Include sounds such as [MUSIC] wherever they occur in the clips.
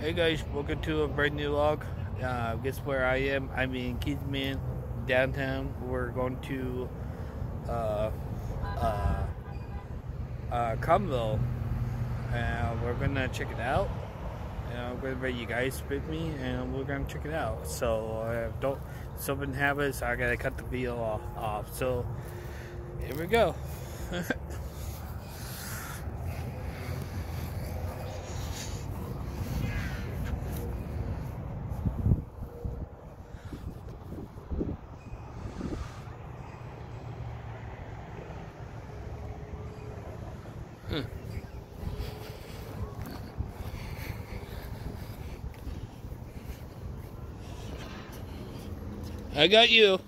Hey guys, welcome to a brand new vlog. Uh, guess where I am? I'm in Kingsman, downtown. We're going to uh, uh, uh, we're gonna check it out. And I'm gonna invite you guys with me, and we're gonna check it out. So uh, don't something happens, I gotta cut the video off. off. So here we go. [LAUGHS] I got you.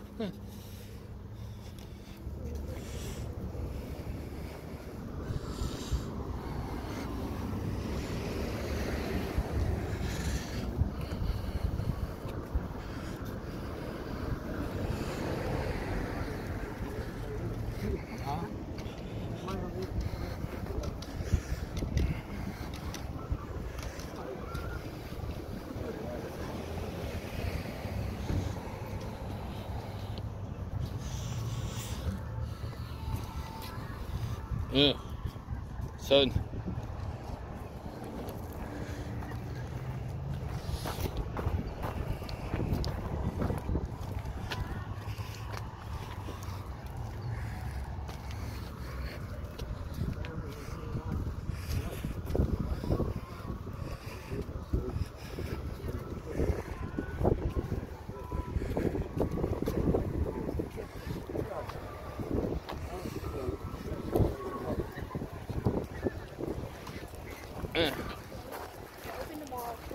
Yeah. Son.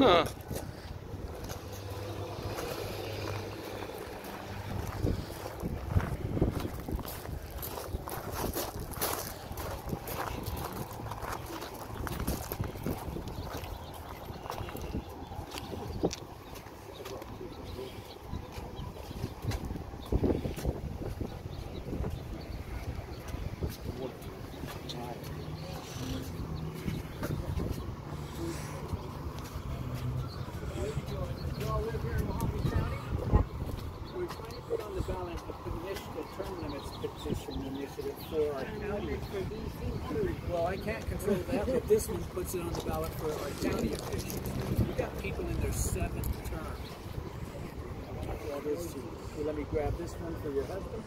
Huh. Term limits petition initiative for our county. Well, I can't control that, but this one puts it on the ballot for our county officials. We've got people in their seventh term. Well, this, so let me grab this one for your husband.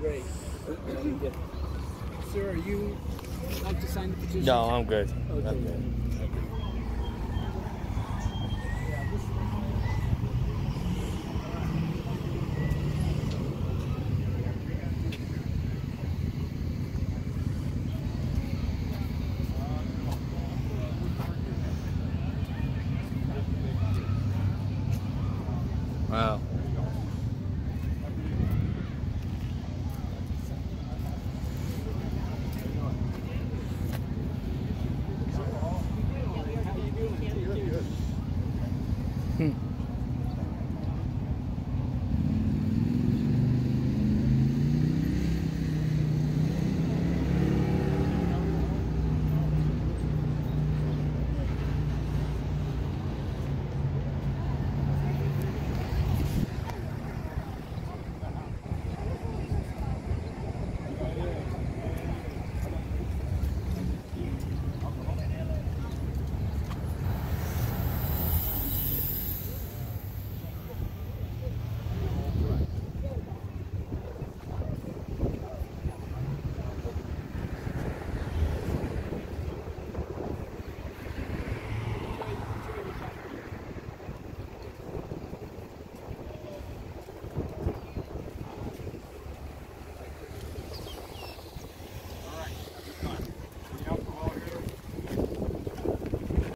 Great. Let me get- Sir, are you like to sign the petition? No, I'm good. Okay. I'm good. Wow.